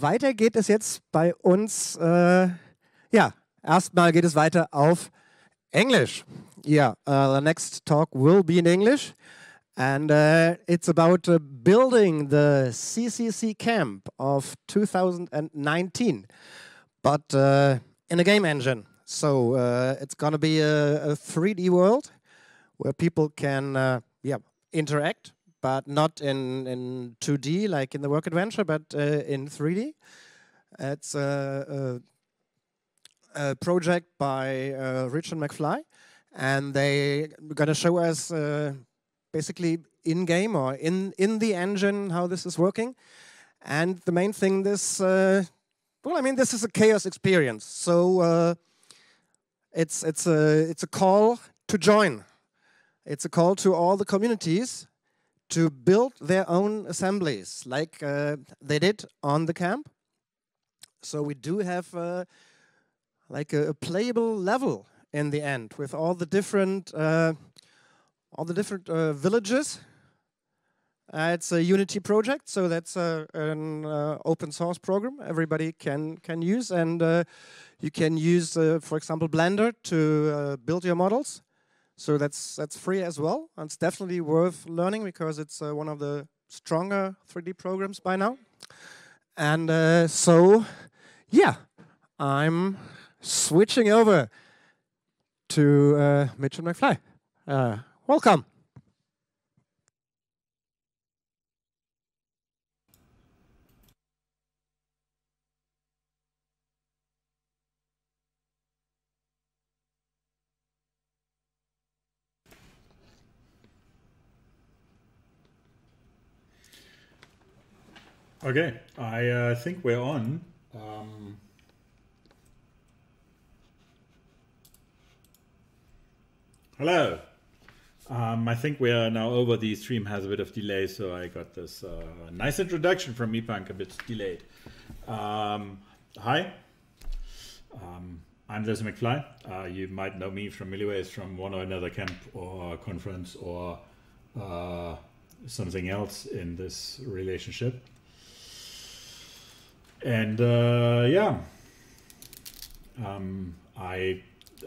weiter geht es jetzt bei uns. Äh, ja, erstmal geht es weiter auf Englisch. Yeah, uh, the next talk will be in English. And uh, it's about uh, building the CCC camp of 2019, but uh, in a game engine. So uh, it's going to be a, a, 3D world where people can uh, yeah, interact but not in, in 2D like in the work adventure, but uh, in 3D. It's a, a, a project by uh, Richard McFly, and they're going to show us uh, basically in game or in in the engine how this is working. And the main thing, this uh, well, I mean, this is a chaos experience, so uh, it's it's a it's a call to join. It's a call to all the communities to build their own assemblies like uh, they did on the camp. So we do have uh, like a, a, playable level in the end with all the different uh, all the different uh, villages. Uh, it's a Unity project, so that's uh, an open source program everybody can can use, and you can use, for example, Blender to build your models. So that's that's free as well. And it's definitely worth learning because it's uh, one of the stronger 3D programs by now. And uh, so, yeah, I'm switching over to uh, Mitchell McFly. Uh, welcome. Okay, I uh, think we're on. Um, hello. Um, I think we are now over. The stream has a bit of delay, so I got this uh, nice introduction from Mipunk, a bit delayed. Um, hi, um, I'm Jesse McFly. Uh, you might know me from Milliways from one or another camp or conference or uh, something else in this relationship and uh, yeah, um, I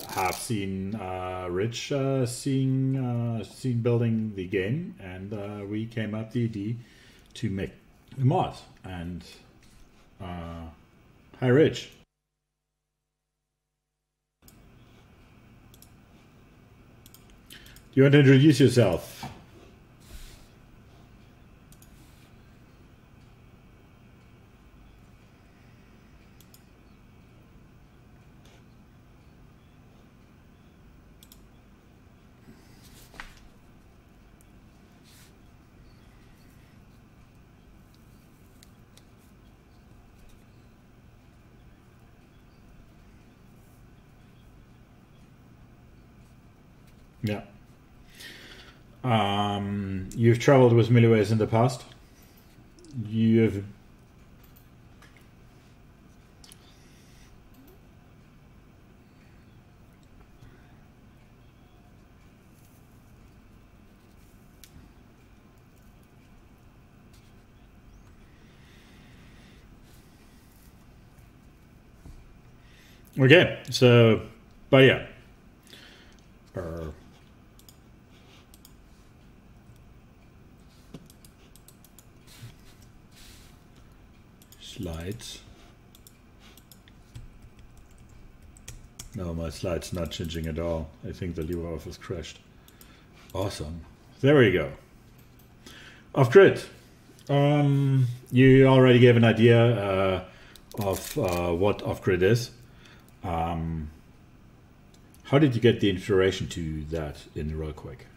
have seen uh, Rich uh, seeing uh, seen building the game, and uh, we came up the idea to make a mod. And uh, hi, Rich. Do you want to introduce yourself? Yeah. Um, you've traveled with Milliways in the past. You have. Okay, so, but yeah. Uh, slides. No, my slide's not changing at all. I think the LibreOffice crashed. Awesome. There we go. Off grid. Um, you already gave an idea uh, of uh, what off grid is. Um, how did you get the inspiration to that in real quick?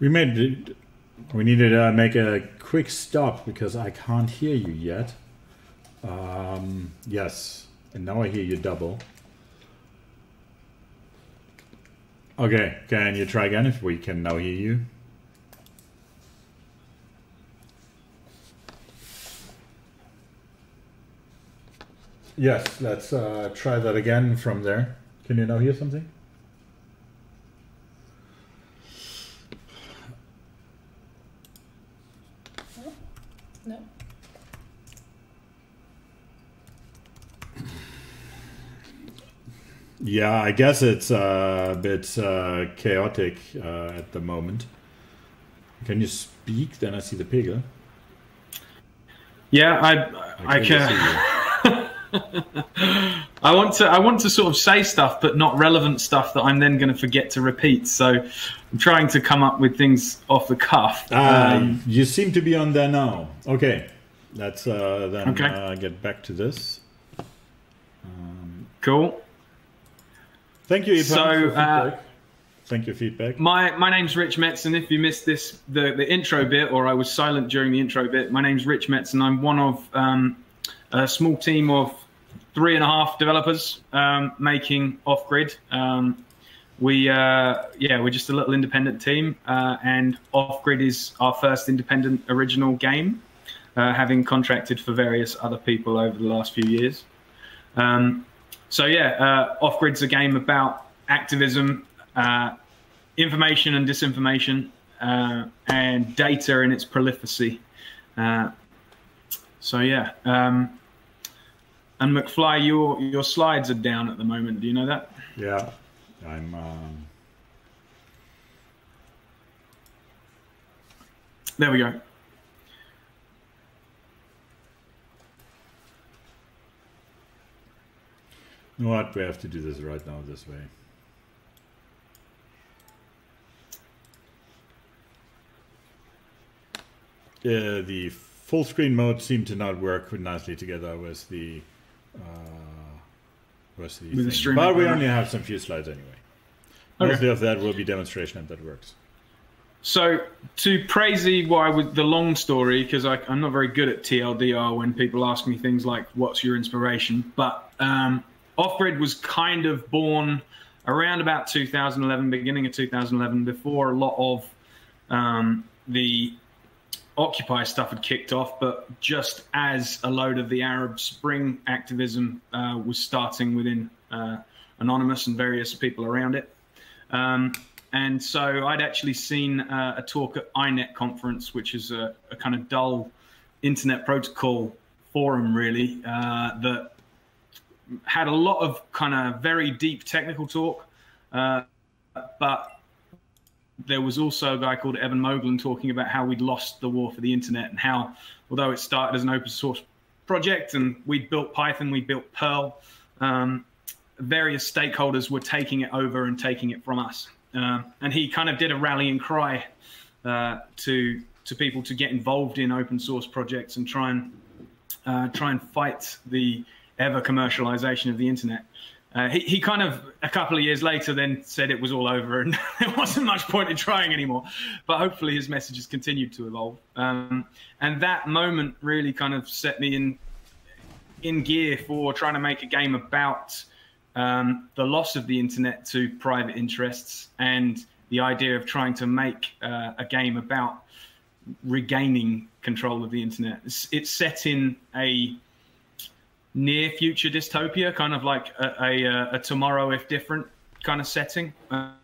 We made. We needed to make a quick stop because I can't hear you yet. Um, yes, and now I hear you double. Okay, can you try again if we can now hear you? Yes, let's uh, try that again from there. Can you now hear something? Yeah, I guess it's uh, a bit uh, chaotic uh, at the moment. Can you speak? Then I see the piggle. Yeah, I, I, can. I want to. I want to sort of say stuff, but not relevant stuff that I'm then going to forget to repeat. So I'm trying to come up with things off the cuff. Ah, Um, you seem to be on there now. Okay, let's uh, then Okay. uh, get back to this. cool. Thank you, Ipan, So, for uh. Thank you, feedback. My my name's Rich Metson, and if you missed this the the intro bit, or I was silent during the intro bit, my name's Rich Metson, and I'm one of um, a small team of three and a half developers um, making off grid. Um, we uh, yeah, we're just a little independent team, uh, and off grid is our first independent original game, uh, having contracted for various other people over the last few years. Um, so yeah, uh, off grid's a game about activism, uh, information and disinformation, uh, and data and its prolificacy. Uh, so yeah, um, and McFly, your your slides are down at the moment. Do you know that? Yeah, I'm. Um, There we go. You know what? We have to do this right now this way. Uh, the full screen mode seemed to not work nicely together with the uh, with the, With the but we only have some few slides anyway. Okay. Mostly of that will be demonstration and that works. So to praise the why with the long story, because I'm not very good at TLDR when people ask me things like "What's your inspiration?" But um, Off Grid was kind of born around about 2011, beginning of 2011, before a lot of um, the Occupy stuff had kicked off, but just as a load of the Arab Spring activism uh, was starting within uh, Anonymous and various people around it. Um, and so I'd actually seen uh, a talk at INET conference, which is a, a kind of dull internet protocol forum, really, uh, that had a lot of kind of very deep technical talk. Uh, but there was also a guy called Eben Moglen talking about how we'd lost the war for the internet and how, although it started as an open source project and we'd built Python, we built Perl, um, various stakeholders were taking it over and taking it from us. Uh, and he kind of did a rallying cry uh, to to people to get involved in open source projects and try and uh, try and fight the ever commercialization of the internet. Uh, he, he kind of a couple of years later then said it was all over and there wasn't much point in trying anymore. But hopefully his message has continued to evolve. Um, and that moment really kind of set me in in gear for trying to make a game about um, the loss of the internet to private interests and the idea of trying to make uh, a game about regaining control of the internet. It's, it's set in a near future dystopia, kind of like a, a, a tomorrow if different kind of setting,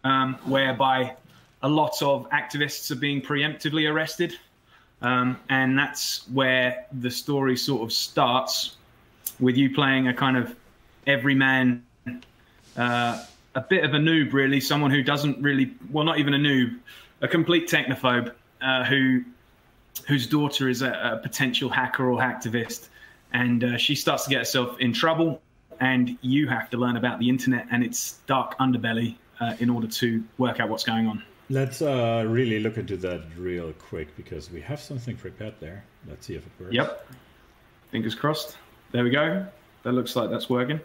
um, whereby a lot of activists are being preemptively arrested. Um, and that's where the story sort of starts with you playing a kind of everyman, uh, a bit of a noob, really, someone who doesn't really, well, not even a noob, a complete technophobe uh, who whose daughter is a, a potential hacker or hacktivist, and uh, she starts to get herself in trouble, and you have to learn about the internet and its dark underbelly uh, in order to work out what's going on. Let's uh, really look into that real quick because we have something prepared there. Let's see if it works. Yep. Fingers crossed. There we go. That looks like that's working.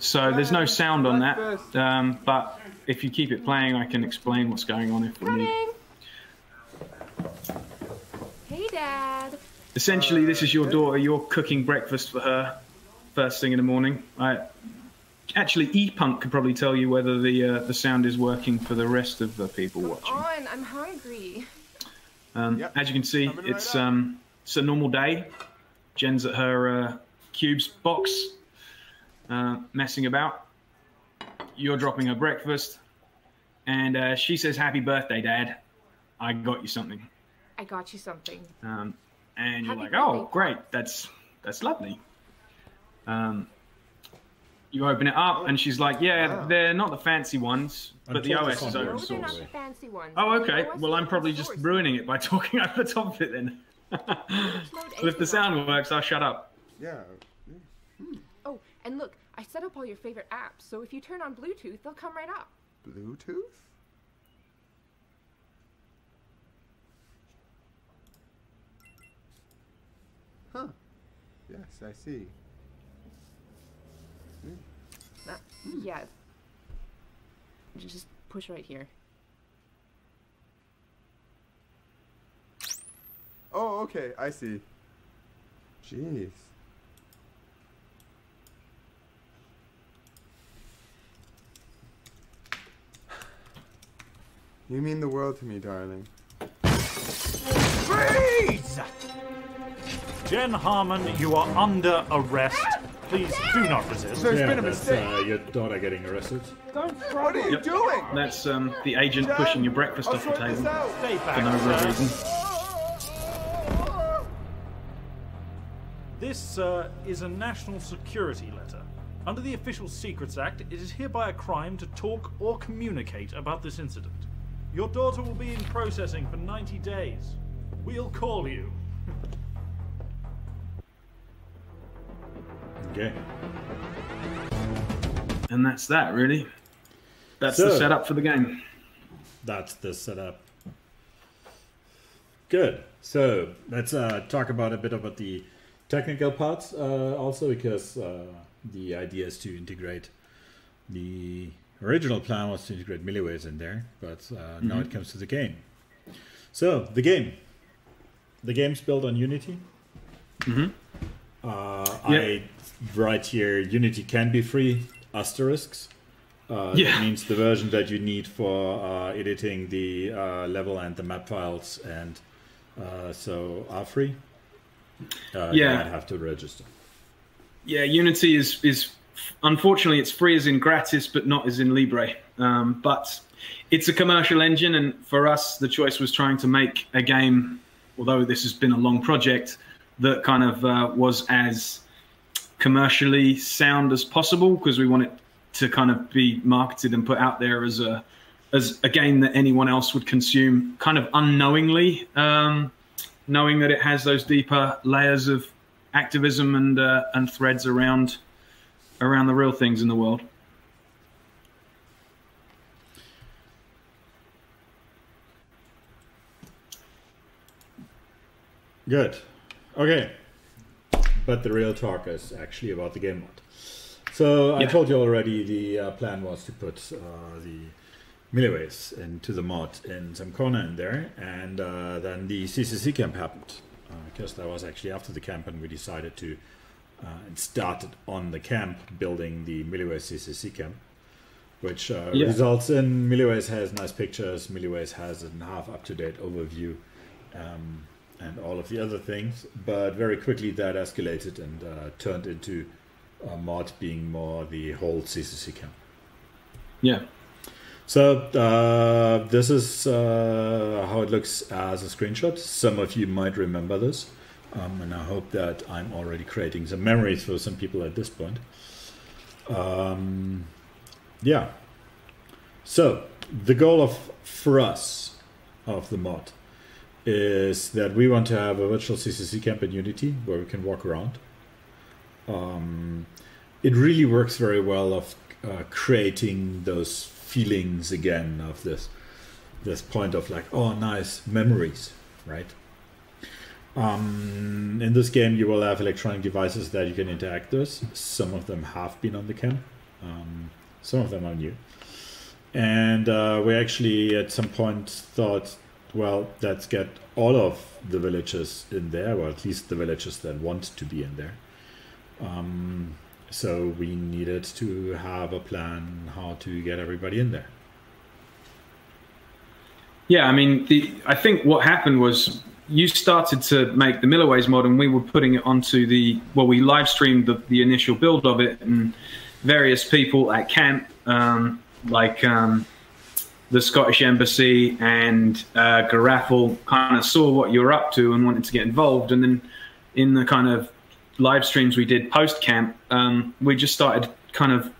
So there's no sound on that. Um, but if you keep it playing, I can explain what's going on if we need. Coming. Hey, Dad. Essentially, this is your daughter. You're cooking breakfast for her first thing in the morning. I actually E-Punk could probably tell you whether the uh, the sound is working for the rest of the people watching. On, I'm hungry. Um, Yep. As you can see, Coming it's up. um, it's a normal day. Jen's at her uh, cubes box, uh, messing about. You're dropping her breakfast, and uh, she says, "Happy birthday, Dad! I got you something." I got you something. Um, and you're Happy like, "Oh, great! That's that's lovely." Um, you open it up, and she's like, "Yeah, Wow. they're not the fancy ones, I'm but the OS is open Source. not the fancy ones. Oh, The okay. Well, I'm probably just source. ruining it by talking over the top of it then. Mode But if the sound works, I'll shut up. Yeah. Oh, and look, I set up all your favorite apps, so if you turn on Bluetooth, they'll come right up. Bluetooth? Huh. Yes, I see. Uh, yeah. Just push right here. Oh, okay, I see. Jeez. You mean the world to me, darling. Freeze! Jen Harmon, you are under arrest. Please do not resist. There's yeah, been a that's mistake. uh, your daughter getting arrested. Don't! what are you doing? That's um, the agent Jen, pushing your breakfast I'll off the table out. Stay for no real sir. reason. This uh, is a national security letter. Under the Official Secrets Act, it is hereby a crime to talk or communicate about this incident. Your daughter will be in processing for 90 days. We'll call you. Okay. And that's that, really. That's the setup for the game. That's the setup. Good. So let's uh, talk about a bit about the technical parts uh, also, because uh, the idea is to integrate the original plan was to integrate milliways in there, but uh, now it comes to the game. So the game, the game's built on Unity. Uh, I write here Unity can be free asterisks. Uh, Yeah. That means the version that you need for uh, editing the uh, level and the map files, and uh, so are free. Uh, Yeah. you might have to register. Yeah, Unity is is unfortunately it's free as in gratis, but not as in Libre. Um, but it's a commercial engine, and for us, the choice was trying to make a game. Although this has been a long project, that kind of uh, was as commercially sound as possible because we want it to kind of be marketed and put out there as a as a game that anyone else would consume, kind of unknowingly, um, knowing that it has those deeper layers of activism and uh, and threads around around the real things in the world. Good. Okay. But the real talk is actually about the game mod. So I told you already the uh, plan was to put uh, the milliways into the mod in some corner in there, and uh, then the CCC camp happened uh, because that was actually after the camp, and we decided to uh, and started on the camp building the Milliways CCC camp, which uh, Yeah. results in Milliways has nice pictures, Milliways has a half up to date overview. Um, and all of the other things, but very quickly that escalated and uh, turned into a mod being more the whole CCC camp. Yeah, So uh, this is uh, how it looks as a screenshot. Some of you might remember this, um, and I hope that I'm already creating some memories for some people at this point. Um, yeah. So the goal of for us of the mod is that we want to have a virtual CCC camp in Unity where we can walk around. Um, it really works very well of uh, creating those feelings again of this this point of like oh nice memories right um, in this game you will have electronic devices that you can interact with some of them have been on the camp Um, some of them are new. And uh, we actually at some point thought, well, let's get all of the villages in there, or at least the villages that want to be in there. Um, so we needed to have a plan how to get everybody in there. Yeah, I mean, the I think what happened was you started to make the Milliways mod, and we were putting it onto the well, we live streamed the, the initial build of it, and various people at camp, um, like um, the Scottish Embassy and uh, kind of saw what you were up to and wanted to get involved, and then in the kind of live streams we did post camp, um, we just started kind of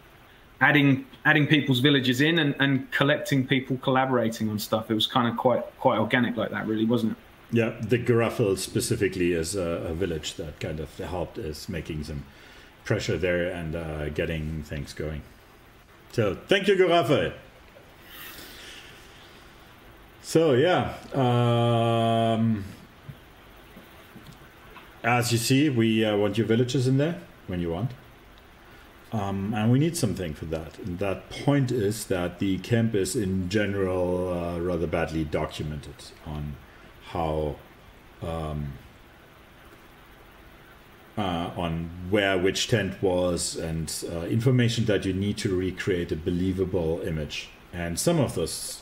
adding adding people's villages in and, and collecting people collaborating on stuff. It was kind of quite quite organic like that, really, wasn't it? Yeah, the Geraffel specifically is a, a, village that kind of helped us making some pressure there and uh, getting things going. So thank you, Geraffel. So yeah, um, as you see, we uh, want your villages in there when you want. Um, and we need something for that. And that point is that the camp is in general uh, rather badly documented on how um, uh, on where which tent was and uh, information that you need to recreate a believable image. And some of this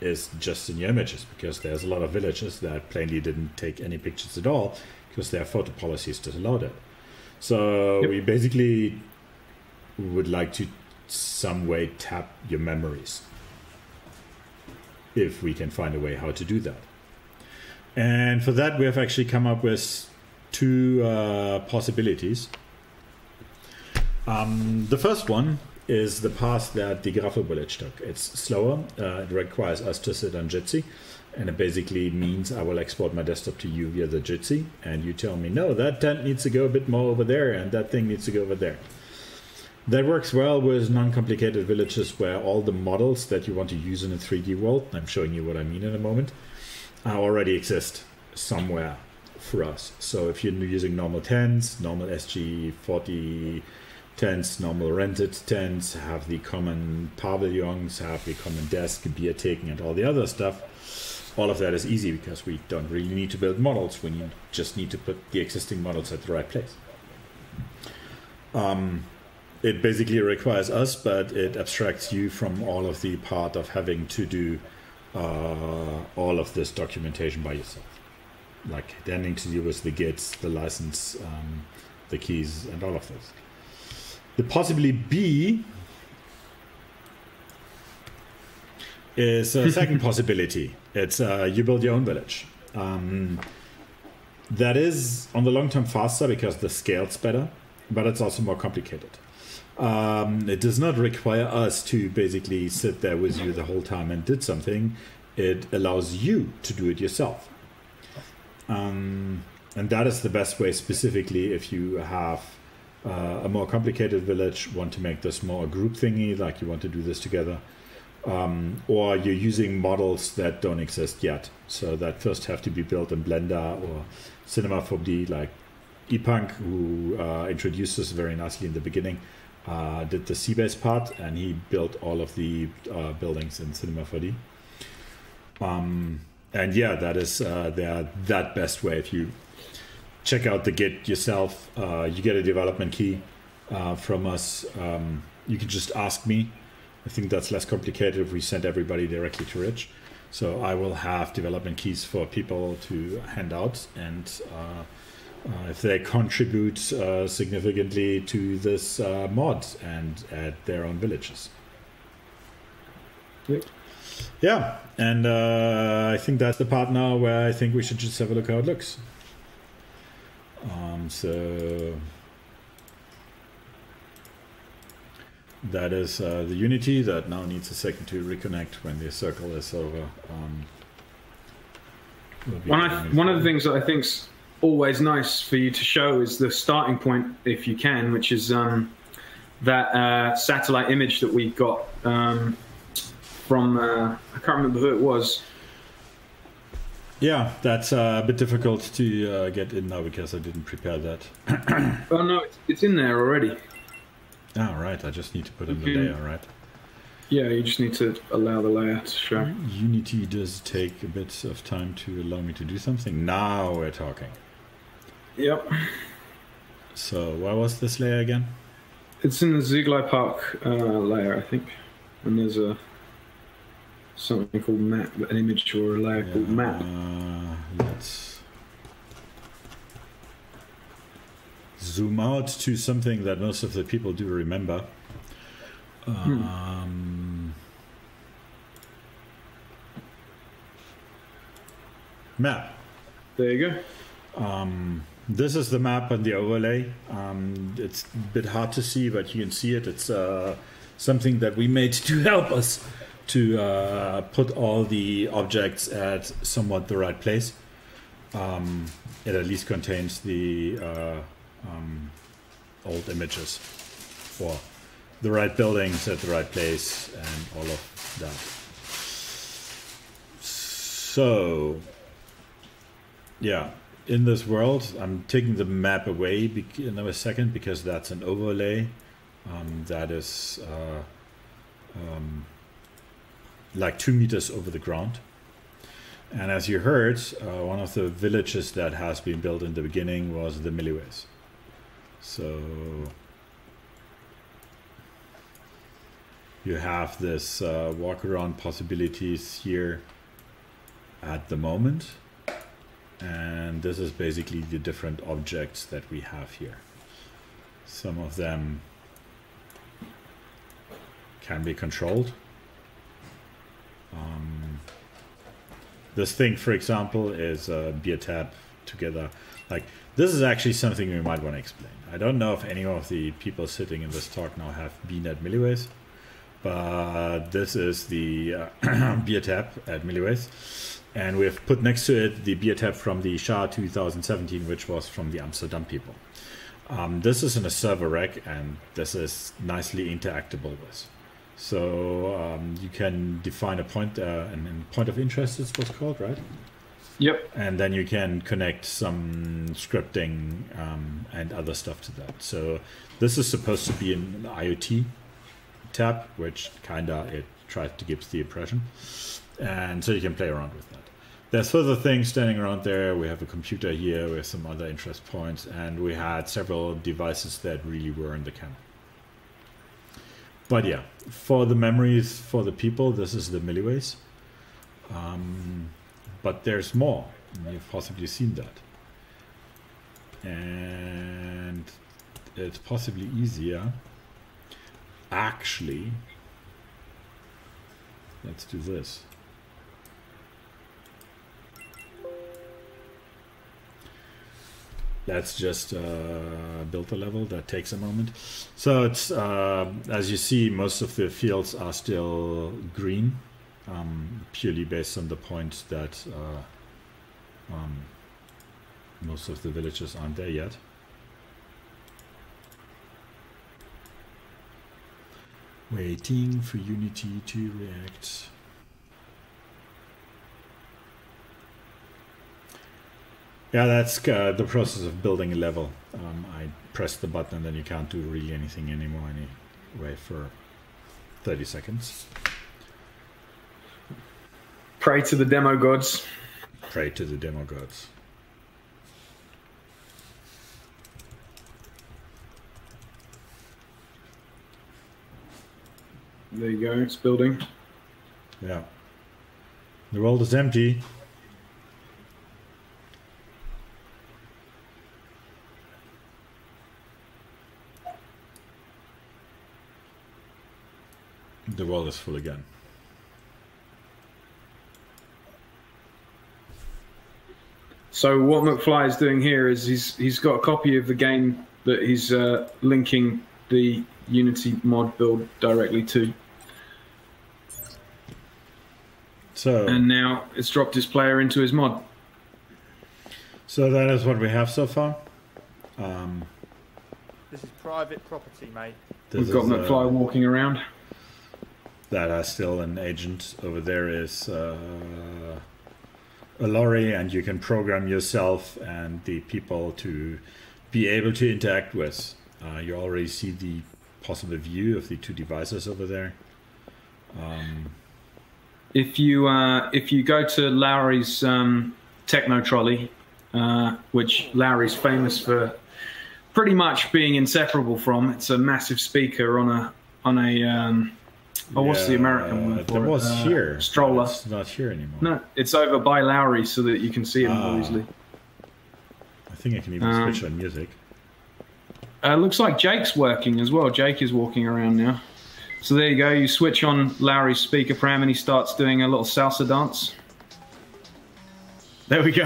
is just in your images because there's a lot of villages that plainly didn't take any pictures at all because their photo policies disallowed it. So yep. we basically would like to some way tap your memories if we can find a way how to do that. And for that, we have actually come up with two uh, possibilities. Um, the first one is the path that the Geraffel village took. It's slower, uh, it requires us to sit on Jitsi, and it basically means I will export my desktop to you via the Jitsi, and you tell me, no, that tent needs to go a bit more over there, and that thing needs to go over there. That works well with non-complicated villages where all the models that you want to use in a 3D world, I'm showing you what I mean in a moment, already exist somewhere for us. So if you're using normal tents, normal SG40 tents, normal rented tents, have the common pavilions, have the common desk, beer taking, and all the other stuff, all of that is easy because we don't really need to build models. We need, just need to put the existing models at the right place. Um, it basically requires us, but it abstracts you from all of the part of having to do uh, all of this documentation by yourself. Like anything to do with the gits, the license, um, the keys, and all of this. The possibly B is a second possibility. It's uh, you build your own village. Um, that is on the long term faster because the scale's better, but it's also more complicated. Um, it does not require us to basically sit there with you the whole time and did something. It allows you to do it yourself. Um, and that is the best way, specifically if you have uh, a more complicated village, want to make this more a group thingy, like you want to do this together, um, or you're using models that don't exist yet. So that first have to be built in Blender or Cinema 4D, like ePunk, who uh, introduced this very nicely in the beginning uh, did the c-base part, and he built all of the uh, buildings in Cinema 4D. Um, and yeah, that is uh, that best way. If you check out the Git yourself, uh, you get a development key uh, from us. Um, you can just ask me. I think that's less complicated if we send everybody directly to Rich. So I will have development keys for people to hand out and uh, uh, if they contribute uh, significantly to this uh, mod and at their own villages. Great. Yeah, and uh, I think that's the part now where I think we should just have a look how it looks. Um, so that is uh, the Unity that now needs a second to reconnect when the circle is over. Um, one, I, one of the things that I think's always nice for you to show is the starting point, if you can, which is um, that uh, satellite image that we got um, from, uh, I can't remember who it was. Yeah, that's uh, a bit difficult to uh, get in now because I didn't prepare that. oh no, it's, it's in there already. Ah, right. I just need to put in the layer, right? Yeah, you just need to allow the layer to show. Unity does take a bit of time to allow me to do something. Now we're talking. Yep. So, where was this layer again? It's in the Ziegeleipark uh, layer, I think. And there's a something called map, an image or a layer called map. Uh, let's zoom out to something that most of the people do remember. Um, map. There you go. Um, this is the map and the overlay. Um, it's a bit hard to see, but you can see it. It's uh, something that we made to help us to uh, put all the objects at somewhat the right place. Um, it at least contains the uh, um, old images for the right buildings at the right place and all of that. So, yeah, in this world, I'm taking the map away in a second because that's an overlay. Um, that is uh, um, like two meters over the ground. And as you heard, uh, one of the villages that has been built in the beginning was the Milliways. So you have this uh, walk around possibilities here at the moment. And this is basically the different objects that we have here. Some of them can be controlled. Um, this thing, for example, is a beer tap together. Like this is actually something we might want to explain. I don't know if any of the people sitting in this talk now have been at Milliways, but this is the uh, beer tap at Milliways, and we've put next to it the beer tap from the SHA 2017, which was from the Amsterdam people. Um, this is in a server rack, and this is nicely interactable with. So um, you can define a point, uh, and, and point of interest is what's called, right? Yep. and then you can connect some scripting um, and other stuff to that. So this is supposed to be an IoT tab, which kinda it tries to give the impression, and so you can play around with that. There's further things standing around there. We have a computer here with some other interest points, and we had several devices that really were in the camp. But yeah, for the memories for the people, this is the milliways. Um, but there's more. You've possibly seen that. And it's possibly easier. Actually, let's do this. Let's just uh, build a level. That takes a moment. So it's uh, as you see, most of the fields are still green um, purely based on the point that uh, um, most of the villages aren't there yet. Waiting for Unity to react. Yeah, that's uh, the process of building a level. Um, I press the button and then you can't do really anything anymore anyway for 30 seconds. Pray to the demo gods. Pray to the demo gods. There you go. It's building. Yeah. The world is empty. The world is full again. So what McFly is doing here is he's he's got a copy of the game that he's uh, linking the Unity mod build directly to, So, and now it's dropped his player into his mod. so that is what we have so far. Um, This is private property, mate. We've got is, uh, McFly walking around. That are still an agent. Over there is uh, a lorry, and you can program yourself and the people to be able to interact with. Uh, you already see the possible view of the two devices over there. Um, if you uh, if you go to Lowry's um, techno trolley, uh, which Lowry's famous for pretty much being inseparable from, it's a massive speaker on a on a um, oh, what's the American one for it? was Uh, here. Stroller. It's not here anymore. No, it's over by Lowry so that you can see it more Ah. easily. I think I can even Um, switch on music. Uh, looks like Jake's working as well. Jake is walking around now. So there you go. You switch on Lowry's speaker pram and he starts doing a little salsa dance. There we go.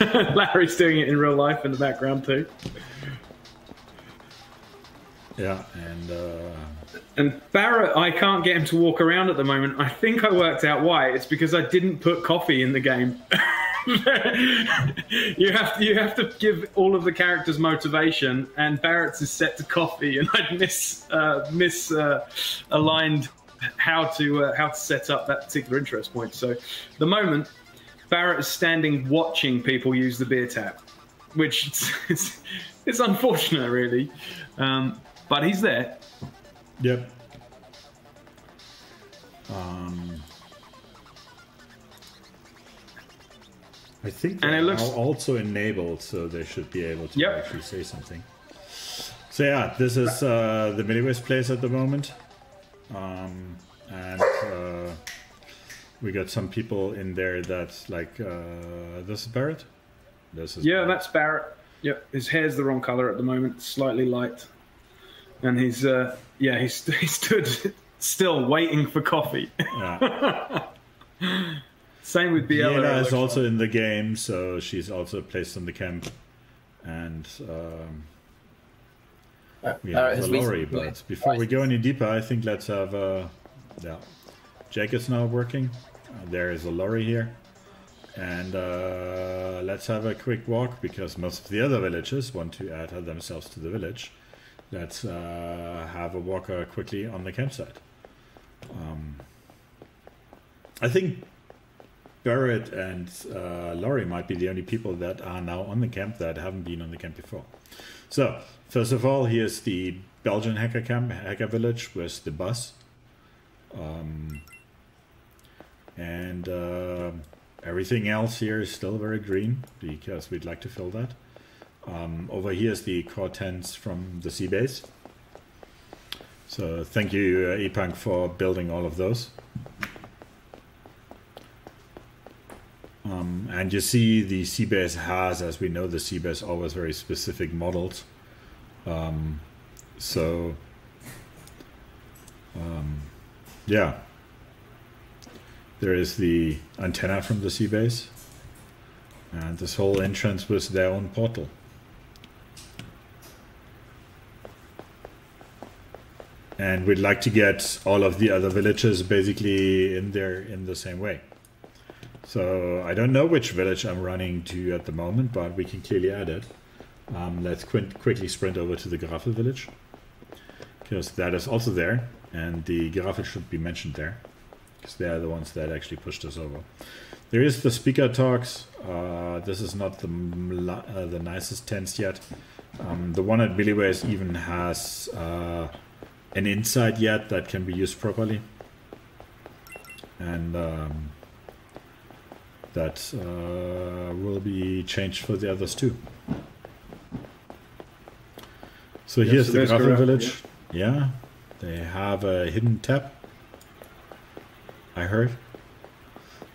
Larry's doing it in real life in the background too. Yeah, and uh, And Barrett, I can't get him to walk around at the moment. I think I worked out why. It's because I didn't put coffee in the game. you have to you have to give all of the characters motivation, and Barrett's is set to coffee, and I'd miss uh, miss uh, aligned how to uh, how to set up that particular interest point. So, the moment Barrett is standing watching people use the beer tap, which it's it's, it's unfortunate, really, um, but he's there. Yep. Um, I think And it looks- also enabled, so they should be able to Yep. actually say something. So yeah, this is uh, the Milliways place at the moment, um, and uh, we got some people in there that's like uh, this is Barrett. This is Yeah, Barrett. that's Barrett. Yep, his hair's the wrong color at the moment, slightly light, and he's uh, yeah, he's he stood still waiting for coffee. Yeah. Same with Biella. Biela it is looks also like. in the game, so she's also placed in the camp. And um, we Uh, have has the lorry. recently- But before we go any deeper, I think let's have. Uh, yeah, Jake is now working. Uh, there is a lorry here. And uh, let's have a quick walk because most of the other villagers want to add themselves to the village. Let's uh, have a walk uh, quickly on the campsite. Um, I think Barrett and uh, Laurie might be the only people that are now on the camp that haven't been on the camp before. So, first of all, here's the Belgian hacker camp, hacker village with the bus. Um, and uh, everything else here is still very green because we'd like to fill that. Um, over here is the core tents from the c-base. So thank you, uh, Epunk, for building all of those. Um, and you see the c-base has, as we know, the c-base always very specific models. Um, so, um, yeah. There is the antenna from the c-base. And this whole entrance was their own portal. And we'd like to get all of the other villages basically in there in the same way. So I don't know which village I'm running to at the moment, but we can clearly add it. Um, let's qu quickly sprint over to the Geraffel village, because that is also there, and the Geraffel should be mentioned there, because they are the ones that actually pushed us over. There is the speaker talks. Uh, this is not the uh, the nicest tents yet. Um, the one at Milliways even has uh, an inside yet that can be used properly, and. Um, that uh, will be changed for the others too. So Yeah, here's so the Geraffel village. Yeah. they have a hidden tap. I heard.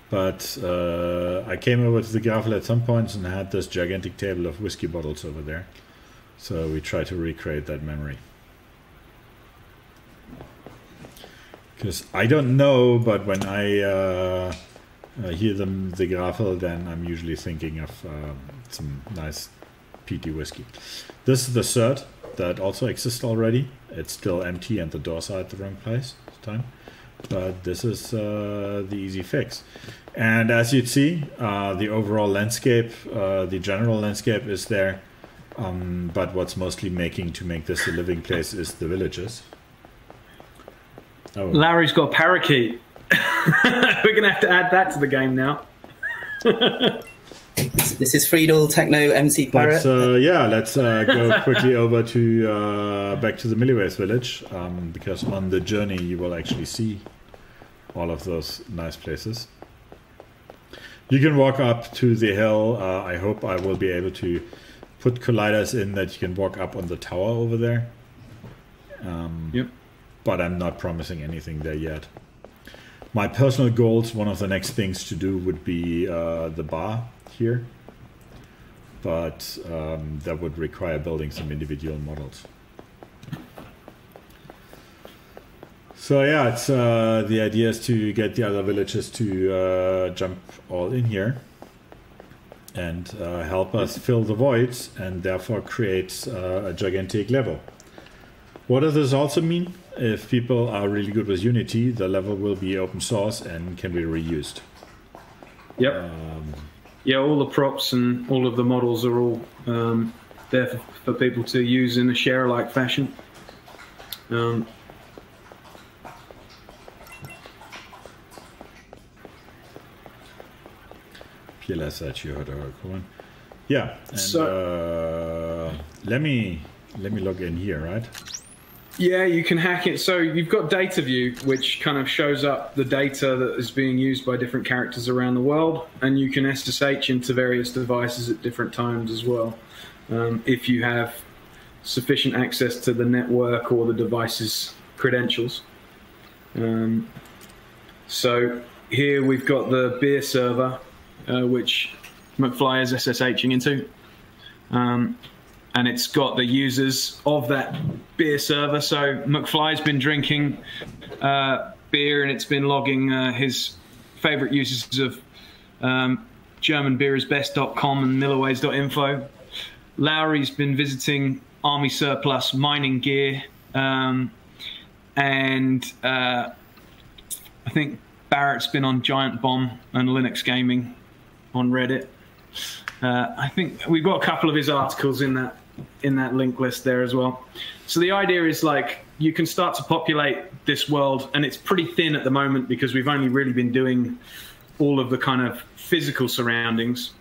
But uh, I came over to the Geraffel at some points and had this gigantic table of whiskey bottles over there. So we try to recreate that memory. Because I don't know, but when I uh, uh, hear them the Geraffel, then I'm usually thinking of um, some nice peaty whiskey. This is the cert that also exists already. It's still empty and the doors are at the wrong place this time. But this is uh, the easy fix. And as you'd see, uh, the overall landscape, uh, the general landscape is there. Um, but what's mostly making to make this a living place is the villages. Oh, Larry's got a parakeet. We're gonna have to add that to the game now. This is Friedel, Techno MC Pirate. But uh, yeah, let's uh, go quickly over to uh, back to the Milliways village um, because on the journey you will actually see all of those nice places. You can walk up to the hill. Uh, I hope I will be able to put colliders in that you can walk up on the tower over there. Um, Yep. But I'm not promising anything there yet. My personal goals, one of the next things to do would be uh, the bar here. But um, that would require building some individual models. So yeah, it's uh, the idea is to get the other villages to uh, jump all in here and uh, help us fill the voids and therefore create uh, a gigantic level. What does this also mean? If people are really good with Unity, the level will be open source and can be reused. Yep. Um, yeah, all the props and all of the models are all um, there for, for people to use in a share-alike fashion. Um, PLS you heard her calling. Yeah, and So- uh, let me let me log in here, right? Yeah, you can hack it. So you've got data view, which kind of shows up the data that is being used by different characters around the world, and you can SSH into various devices at different times as well. Um, if you have sufficient access to the network or the device's credentials. Um, so here we've got the beer server, uh, which McFly is SSHing into. Um, and it's got the users of that beer server. So McFly's been drinking uh, beer and it's been logging uh, his favorite uses of um, GermanBeerIsBest.com and Milliways.info. Lauri's been visiting Army Surplus mining gear. Um, and uh, I think Barrett's been on Giant Bomb and Linux Gaming on Reddit. Uh, I think we've got a couple of his articles in that in that link list there as well. So the idea is like you can start to populate this world, and it's pretty thin at the moment because we've only really been doing all of the kind of physical surroundings.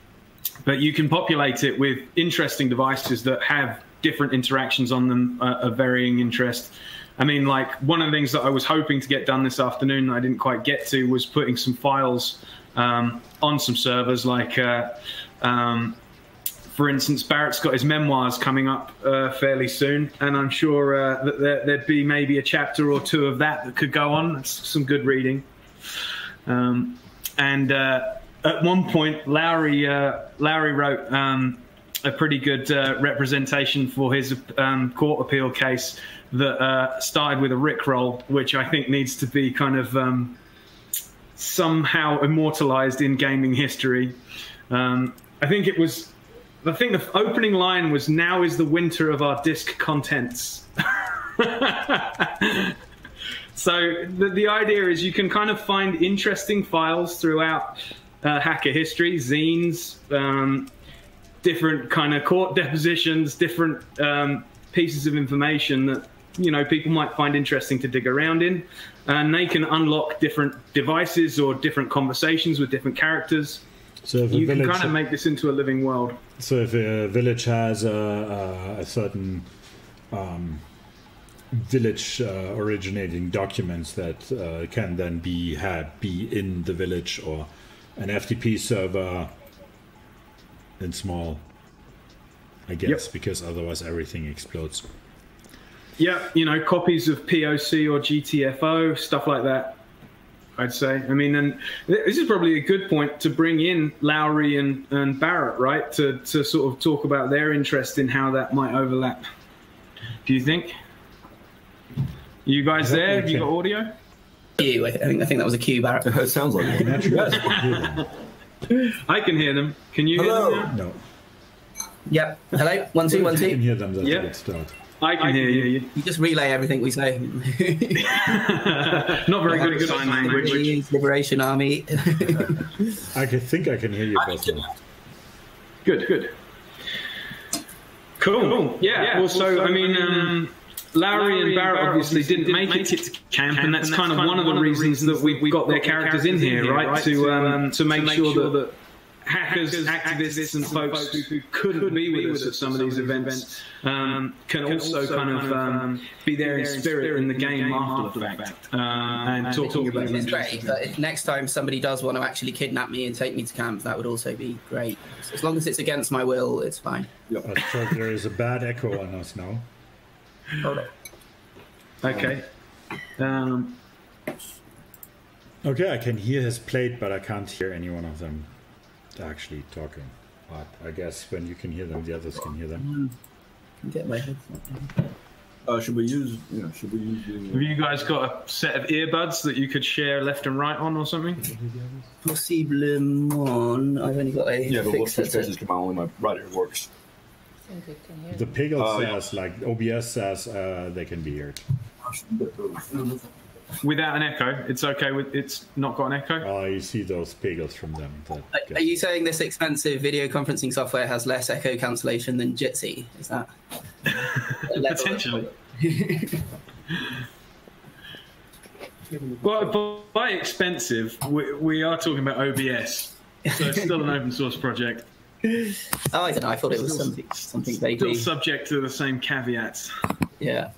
But you can populate it with interesting devices that have different interactions on them uh, of varying interest. I mean, like one of the things that I was hoping to get done this afternoon that I didn't quite get to was putting some files um, on some servers, like. Uh, um, for instance, Barrett's got his memoirs coming up uh, fairly soon, and I'm sure uh, that there, there'd be maybe a chapter or two of that that could go on. It's some good reading. Um, and uh, at one point, Lauri uh, Lauri wrote um, a pretty good uh, representation for his um, court appeal case that uh, started with a rickroll, which I think needs to be kind of um, somehow immortalized in gaming history. Um, I think it was. I think the opening line was "Now is the winter of our disc contents." so the, the idea is you can kind of find interesting files throughout uh, hacker history, zines, um, different kind of court depositions, different um, pieces of information that you know people might find interesting to dig around in, and they can unlock different devices or different conversations with different characters. So if a you can kind of make this into a living world. So if a village has a, a, a certain um, village uh, originating documents that uh, can then be had be in the village or an FTP server in small, I guess, because otherwise everything explodes. Yeah, you know, copies of POC or GTFO, stuff like that. I'd say. I mean, and this is probably a good point to bring in Lauri and, and Barrett, right? To, to sort of talk about their interest in how that might overlap. Do you think? You guys there? Have you got audio? Q, I think I think that was a cue, Barrett. It sounds like it. I can hear them. Can you Hello. hear them? No. Yep. Hello. One two one You can hear them. That's Yeah. a good start. Now? I can hear you. You just relay everything we say. Not very good at sign language. Marines, Liberation Army. I can think I can hear you both. Good, good. Cool. cool. Yeah. Well, so, I mean, um, Lauri and Barrett obviously didn't make it to camp, and that's kind of one of the reasons that we've got their characters in here, right? To um, to make sure that hackers, activists, and folks who couldn't be with us at some of these events um, can also kind of um, be there in spirit in the game after the fact uh, and talking about It's great. But if next time somebody does want to actually kidnap me and take me to camp, that would also be great. As long as it's against my will, it's fine. Uh, so there is a bad echo on us now. Hold on. Okay. Um, Okay, I can hear his plate, but I can't hear any one of them actually talking. But I guess when you can hear them, the others can hear them. Get my head. Uh, should we use? You know, should we use? The, have you guys got a set of earbuds that you could share left and right on or something? Possiblement. I've only got a yeah, but what's fixed the headset. come on? Only my right ear works. The Piggle Oh, yeah. says, like OBS says, uh, they can be heard. Without an echo, it's okay. With it's not got an echo. Oh, you see those Piggles from them. That Are- Are you saying this expensive video conferencing software has less echo cancellation than Jitsi? Is that Potentially. Well, by- by expensive, we, we are talking about OBS, so it's still an open source project. Oh, I don't know. I thought it was something something Still subject to the same caveats. Yeah.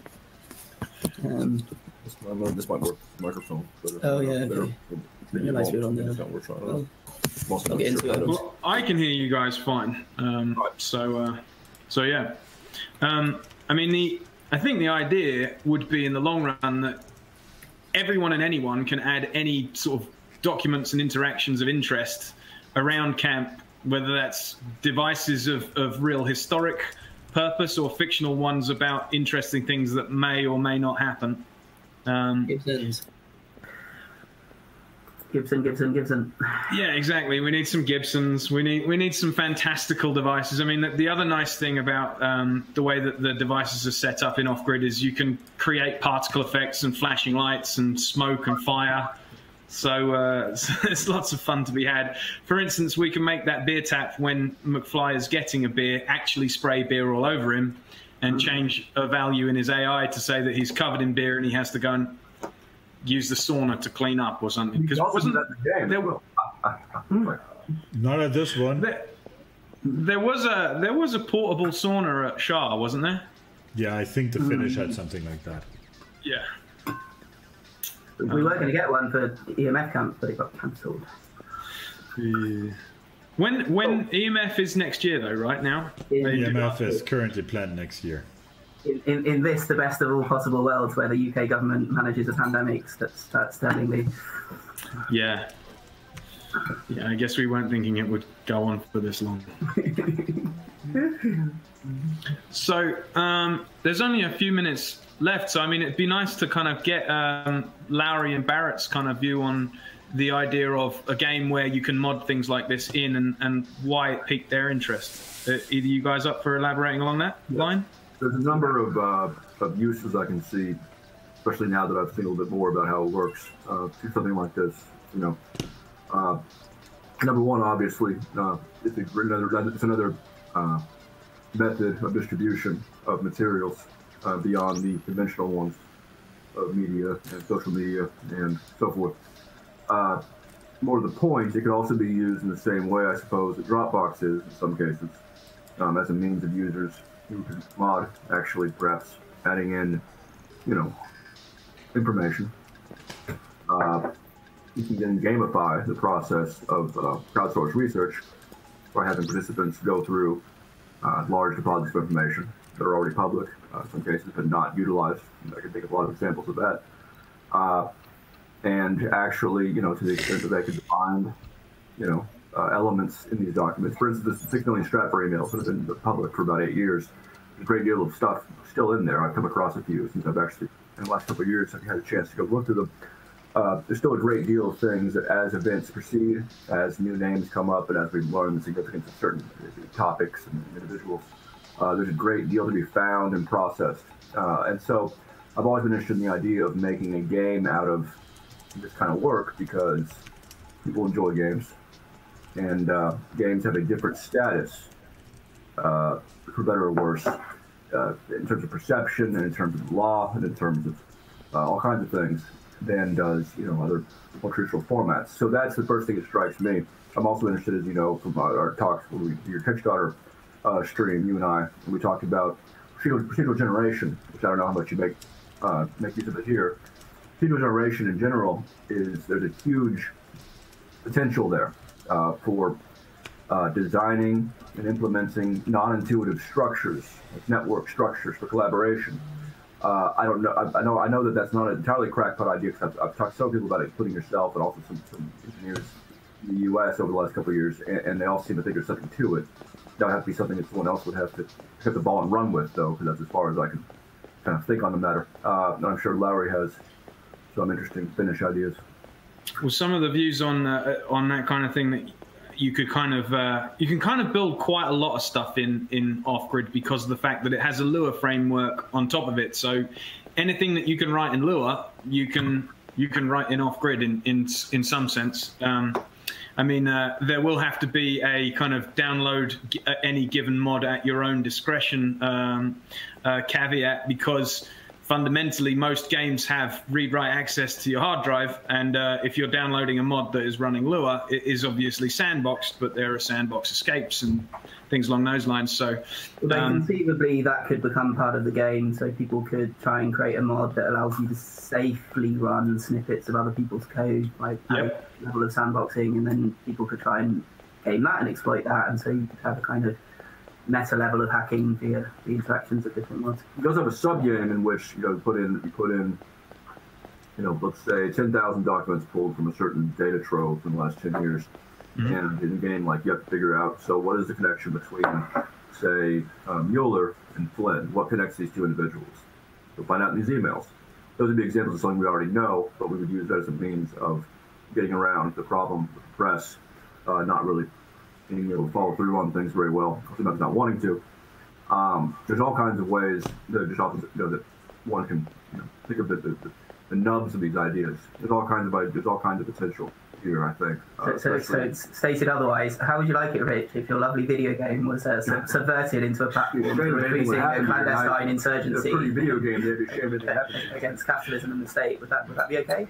Um, This might, this might work. Microphone. Better, Oh, yeah, Better. okay. Realise we were on there. Not worth trying. Well, I'll get into it. Well, I can hear you guys fine. Um, so, uh, so yeah. Um, I mean, the I think the idea would be in the long run that everyone and anyone can add any sort of documents and interactions of interest around camp, whether that's devices of, of real historic purpose or fictional ones about interesting things that may or may not happen. Um, Gibson's. Gibson, Gibson, Gibson. Yeah, exactly. We need some Gibsons. We need we need some fantastical devices. I mean, the, the other nice thing about um, the way that the devices are set up in off grid is you can create particle effects and flashing lights and smoke and fire. So, uh, so there's lots of fun to be had. For instance, we can make that beer tap when McFly is getting a beer actually spray beer all over him, and change a value in his AI to say that he's covered in beer and he has to go and use the sauna to clean up or something. Because wasn't that the game? there, Not at this one. there, there was a there was a portable sauna at SHA, wasn't there? Yeah, I think the Finnish had something like that. Yeah. We were going to get one for EMF camp, but it got cancelled. When when EMF is next year though, right now? EMF is currently planned next year. In, in, in this, the best of all possible worlds, where the UK government manages a pandemic, that's, that's telling me. Yeah. Yeah, I guess we weren't thinking it would go on for this long. So um, there's only a few minutes left. So I mean, it'd be nice to kind of get um, Lauri and Barrett's kind of view on the idea of a game where you can mod things like this in, and, and why it piqued their interest. Uh, either you guys up for elaborating along that line? There's a number of, uh, of uses I can see, especially now that I've seen a little bit more about how it works. Uh, to something like this, you know. Uh, number one, obviously, uh, it's another, it's another uh, method of distribution of materials uh, beyond the conventional ones of media and social media and so forth. Uh, more to the point, it could also be used in the same way, I suppose, that Dropbox is in some cases, um, as a means of users who can mod, actually, perhaps adding in, you know, information. Uh, you can then gamify the process of uh, crowdsourced research by having participants go through uh, large deposits of information that are already public, uh, in some cases, but not utilized. I can think of a lot of examples of that. And actually, you know, to the extent that they could find, you know, uh, elements in these documents. For instance, the six million Stratfor emails that have been public for about eight years. There's a great deal of stuff still in there. I've come across a few since I've actually, in the last couple of years, I've had a chance to go look through them. Uh, there's still a great deal of things that as events proceed, as new names come up, and as we learn the significance of certain topics and individuals, uh, there's a great deal to be found and processed. Uh, and so I've always been interested in the idea of making a game out of this kind of work because people enjoy games, and uh, games have a different status, uh, for better or worse, uh, in terms of perception and in terms of law and in terms of uh, all kinds of things than does you know other more traditional formats. So that's the first thing that strikes me I'm also interested, as you know, from our, talks, your Kickstarter uh, stream, you and I, we talked about procedural, procedural generation, which I don't know how much you make uh, make use of it here. Procedural generation in general is there's a huge potential there uh, for uh, designing and implementing non-intuitive structures, like network structures for collaboration. Uh, I don't know. I, I, know. I know that that's not an entirely crackpot idea because I've, I've, talked to some people about it, including yourself and also some, some engineers in the U.S. over the last couple of years, and, and, they all seem to think there's something to it. That would have to be something that someone else would have to pick the ball and run with, though, because that's as far as I can kind of think on the matter. Uh, and I'm sure Lauri has some interesting finish ideas. Well, some of the views on uh, on that kind of thing that you could kind of uh, you can kind of build quite a lot of stuff in in off grid because of the fact that it has a Lua framework on top of it. So anything that you can write in Lua, you can you can write in off grid in in in some sense. Um, I mean, uh, there will have to be a kind of download uh, any given mod at your own discretion um, uh, caveat because fundamentally most games have read-write access to your hard drive and uh, if you're downloading a mod that is running lua it is obviously sandboxed but there are sandbox escapes and things along those lines so um, conceivably that could become part of the game so people could try and create a mod that allows you to safely run snippets of other people's code like yep. level of sandboxing and then people could try and game that and exploit that and so you could have a kind of meta level of hacking via the interactions of different ones. You also have a sub game in which you know put in you put in you know let's say ten thousand documents pulled from a certain data trove in the last ten years, mm-hmm. and in the game like you have to figure out so what is the connection between say um, Mueller and Flynn? What connects these two individuals? You'll find out in these emails. Those would be examples of something we already know, but we would use that as a means of getting around the problem with the press uh, not really being able to follow through on things very well, sometimes not wanting to. Um, there's all kinds of ways that just often, you know, that one can you know, think of the, the, the, nubs of these ideas. There's all kinds of there's all kinds of potential here, I think. Uh, so, so, so, it's stated otherwise. How would you like it, Rich, if your lovely video game was uh, sub- subverted into a platform for increasing a clandestine insurgency A video game against capitalism and the state? Would that would that be okay?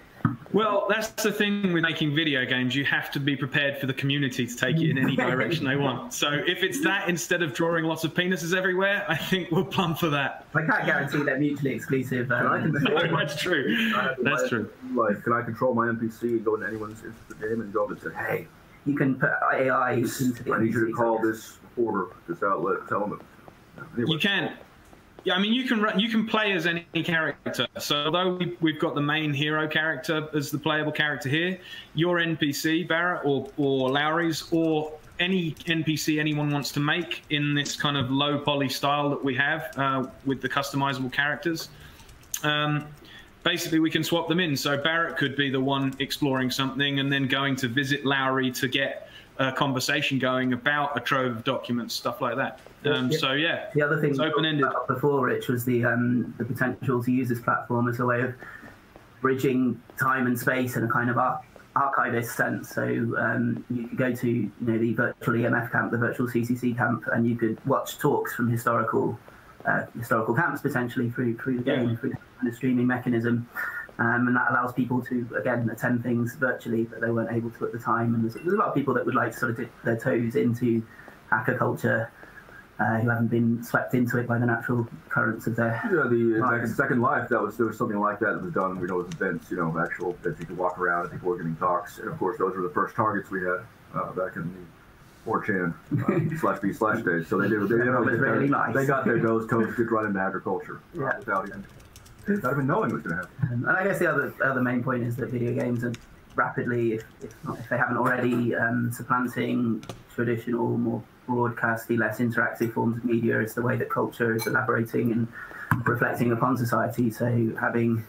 Well, that's the thing with making video games. You have to be prepared for the community to take it in any direction they want. So if it's that instead of drawing lots of penises everywhere, I think we'll plumb for that. I can't guarantee they're mutually exclusive. Um, no, that's true. That's true. Like, can I control my NPC and go into anyone's game and go and say, hey, you can put AI into the I need you to call this reporter, this outlet, tell them. Anyway. You can. Yeah, I mean, you can you can play as any character. So although we've got the main hero character as the playable character here, your NPC Barrett or or Lauri's or any NPC anyone wants to make in this kind of low poly style that we have uh, with the customizable characters. Um, basically, we can swap them in. So Barrett could be the one exploring something and then going to visit Lauri to get a conversation going about a trove of documents, stuff like that. Um, so yeah, the other thing it's open-ended. Before, Rich, was the um, the potential to use this platform as a way of bridging time and space in a kind of ar- archivist sense. So um, you could go to you know the virtual EMF camp, the virtual CCC camp, and you could watch talks from historical uh, historical camps potentially through through the game, yeah. through the streaming mechanism. Um, and that allows people to again attend things virtually that they weren't able to at the time. And there's, there's a lot of people that would like to sort of dip their toes into hacker culture uh, who haven't been swept into it by the natural currents of their. Yeah, the uh, Second Life, that was there was something like that that was done. We know with events, you know, actual that you could walk around and people were getting talks, and of course those were the first targets we had uh, back in the 4chan uh, slash B slash days. So they did. They, they, really nice. they got their toes toes to run into agriculture yeah. without even not even knowing what's going to happen. Um, and I guess the other other main point is that video games are rapidly, if, if, not, if they haven't already, um, supplanting traditional, more broadcasty, less interactive forms of media is the way that culture is elaborating and reflecting upon society. So having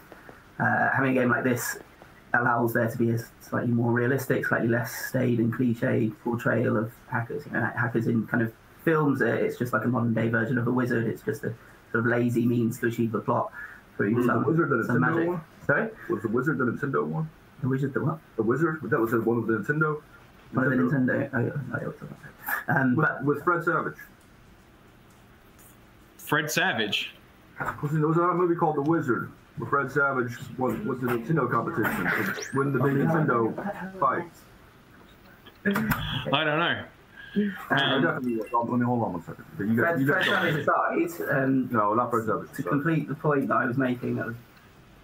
uh, having a game like this allows there to be a slightly more realistic, slightly less staid and cliched portrayal of hackers. You know, hackers in kind of films, uh, it's just like a modern day version of a wizard. It's just a sort of lazy means to achieve a plot through was some, the wizard the some Nintendo magic. one? Sorry, was the wizard the Nintendo one? The wizard, the what? The wizard that was one of the Nintendo. One of the Nintendo. Oh, I, I um, with, but with Fred Savage. Fred Savage. Was there was a movie called The Wizard where Fred Savage was was the Nintendo competition to win the big Nintendo fight. I don't know. Um, definitely, let me hold on one second. But you got, you got Fred Savage aside, um, no, not Fred Savage. to complete the point that I was making, that was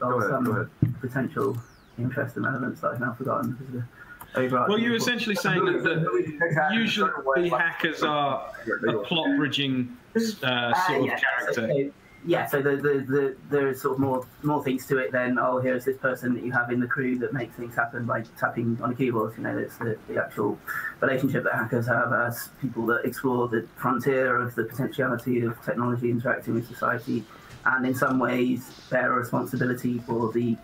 there was ahead, some go ahead. potential interesting elements that I've now forgotten. because of the overarching Well, you're report. essentially saying that the, usually hackers are a plot bridging uh, sort Uh, of character. So, so- yeah, so the, the, the, there's sort of more more things to it than oh here's this person that you have in the crew that makes things happen by tapping on a keyboard. You know, it's the, the actual relationship that hackers have as people that explore the frontier of the potentiality of technology interacting with society, and in some ways bear a responsibility for the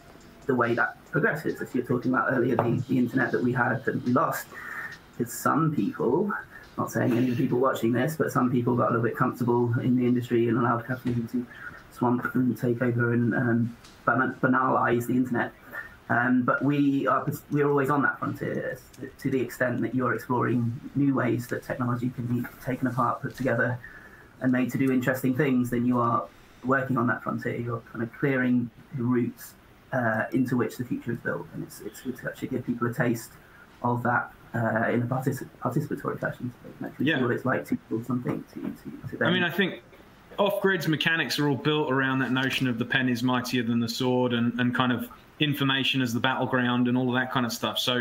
the way that progresses. As you were talking about earlier, the, the internet that we had that we lost. Because some people, not saying any of the people watching this, but some people got a little bit comfortable in the industry and allowed capitalism to swamp and take over and um, banalize the internet. Um, but we are we are always on that frontier to the extent that you're exploring new ways that technology can be taken apart, put together, and made to do interesting things. Then you are working on that frontier. You're kind of clearing the routes uh, into which the future is built, and it's it's good to actually give people a taste of that uh, in a particip- participatory fashion, so they can actually Yeah. see what it's like to build something to to, to them. I mean, I think off-grid's mechanics are all built around that notion of the pen is mightier than the sword, and, and kind of information as the battleground, and all of that kind of stuff. So,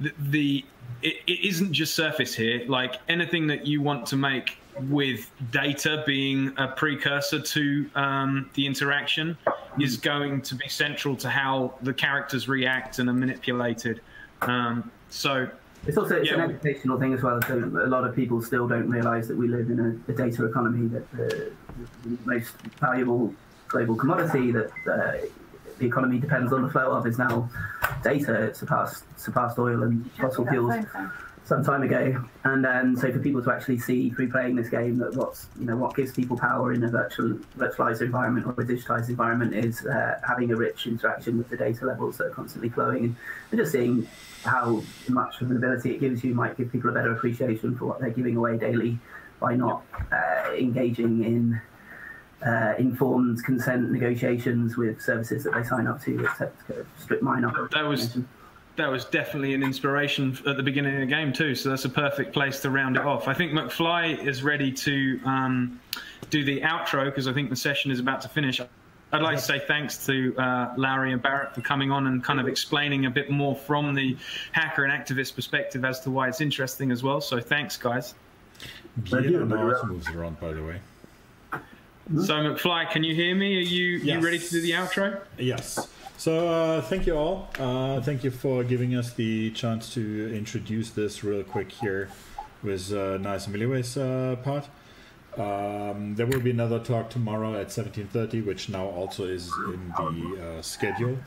the, the it, it isn't just surface here. Like anything that you want to make with data being a precursor to um, the interaction is going to be central to how the characters react and are manipulated. Um, so It's also it's Yeah. an educational thing as well. So a lot of people still don't realise that we live in a, a data economy. That the, the most valuable global commodity that uh, the economy depends on the flow of is now data. It surpassed surpassed oil and fossil fuels some time ago. And um, so for people to actually see through playing this game that what's you know what gives people power in a virtual virtualized environment or a digitized environment is uh, having a rich interaction with the data levels that are constantly flowing and, just seeing how much of an ability it gives you might give people a better appreciation for what they're giving away daily by not uh, engaging in uh, informed consent negotiations with services that they sign up to, except strip mine up. that was that was definitely an inspiration at the beginning of the game too. So that's a perfect place to round it off. I think McFly is ready to um, do the outro because I think the session is about to finish. I'd like to say thanks to uh, Larry and Barrett for coming on and kind of explaining a bit more from the hacker and activist perspective as to why it's interesting as well. So thanks, guys. Guillermo now also moves around, by the way. So McFly, can you hear me? Are you you ready to do the outro? Yes. So uh, thank you all. Uh, thank you for giving us the chance to introduce this real quick here with uh, Nice Milliways uh, part. Um, there will be another talk tomorrow at 17.30, which now also is in the uh, schedule,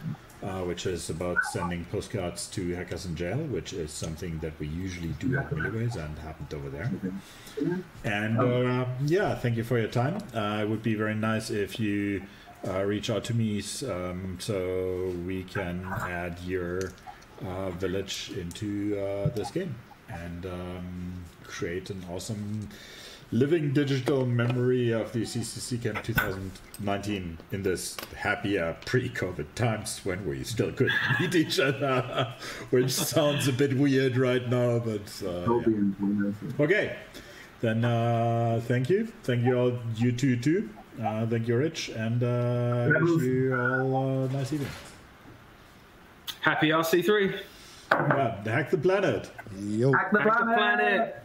uh, which is about sending postcards to hackers in jail, which is something that we usually do at Milliways and happened over there. And uh, yeah, thank you for your time. Uh, it would be very nice if you uh, reach out to me um, so we can add your uh, village into uh, this game and um, create an awesome living digital memory of the CCC Camp 2019 in this happier pre-COVID times when we still couldn't meet each other, which sounds a bit weird right now, but uh, yeah. okay. Then uh, thank you, thank you all, you two too. Uh, thank you, Rich, and uh, wish you all a nice evening. Happy RC3. Yeah, hack the planet. Yo. Hack the Hack the planet.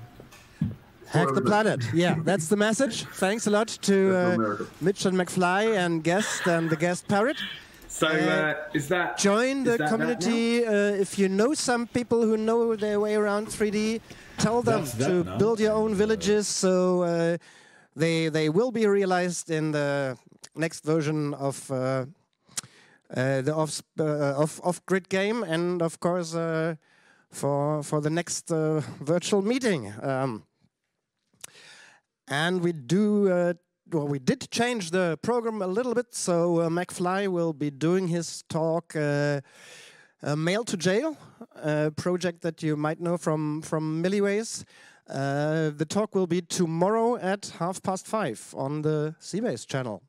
Hack the planet. Yeah, that's the message. Thanks a lot to uh, Mitch and McFly and guest and the guest parrot. So uh, is that join the that that community? Uh, if you know some people who know their way around 3D, tell them That's to build your own villages. So uh, they they will be realized in the next version of. Uh, uh, the off uh, off off grid game, and of course uh, for for the next uh, virtual meeting. Um, and we do. Well, we did change the program a little bit, so uh, will be doing his talk. Uh, uh, Mail to Jail, a project that you might know from from Milliways. Uh, the talk will be tomorrow at half past five on the c-base channel.